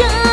just